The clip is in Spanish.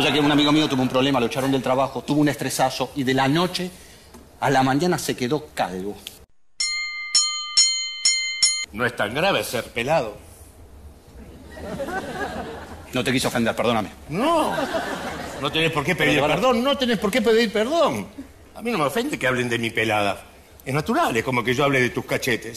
O sea que un amigo mío tuvo un problema, lo echaron del trabajo, tuvo un estresazo y de la noche a la mañana se quedó calvo. No es tan grave ser pelado. No te quise ofender, perdóname. No. No tenés por qué pedir perdón, no tenés por qué pedir perdón. A mí no me ofende que hablen de mi pelada. Es natural, es como que yo hable de tus cachetes.